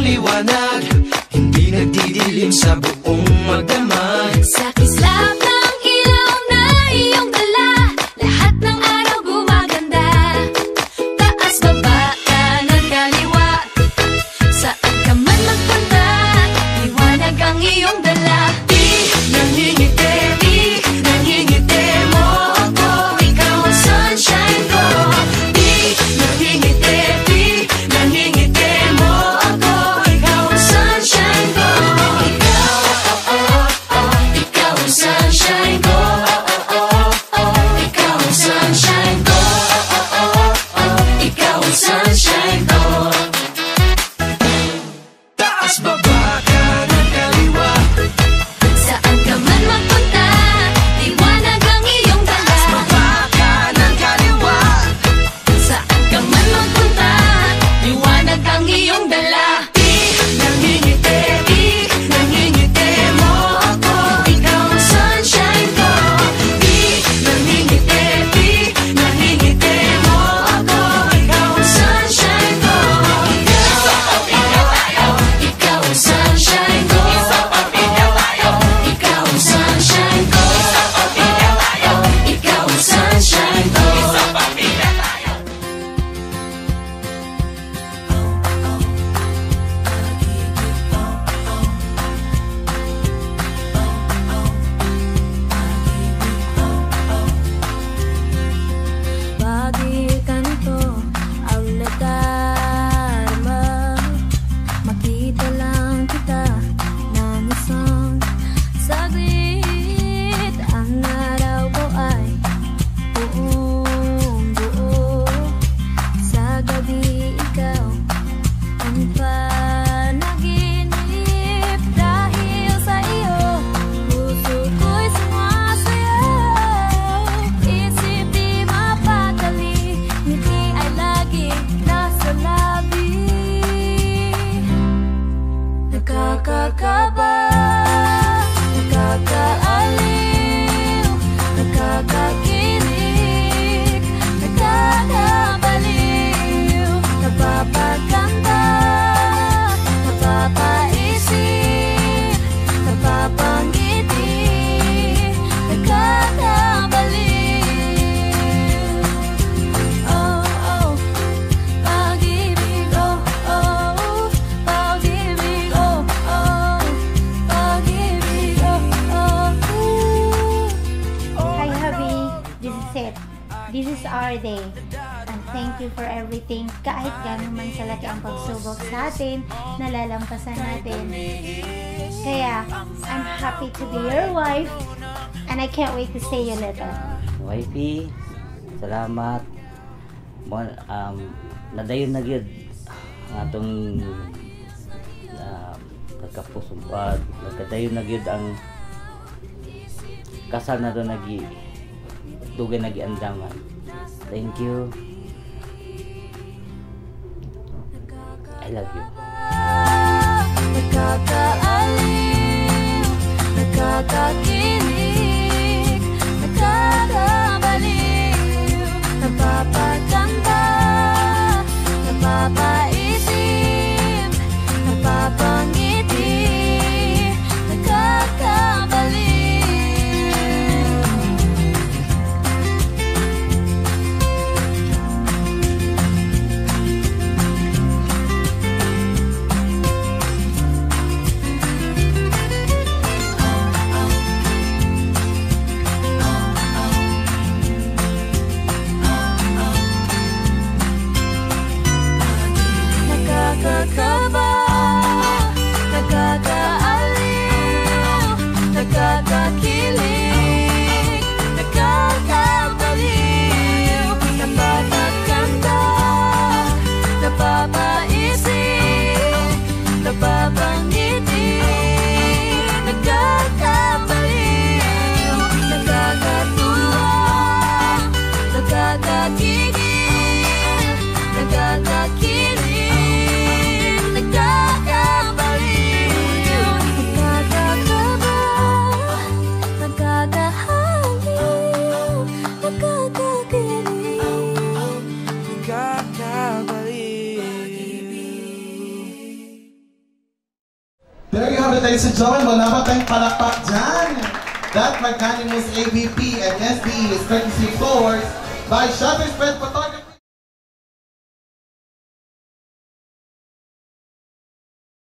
liwanag. Hindi nagdidilim sa buong magdala Kakaba It. This is our day. And thank you for everything. Kahit gano'n man kalaki ang pagsubok sa atin, nalalampasan natin. Kaya, I'm happy to be your wife. And I can't wait to see you later. Wifey, salamat. Mo um nadayon na gyud atong nagkapusong uh, nagkadayon na gyud ang kasal na do nagi dugay nagi andaman. Thank you. I love you. Nakakaaliw Nakakakilig ladies and gentlemen. Wala ba tayong palakpak dyan? That magnanimous AVP and SD is courtesy floors by Shutterspread Photography.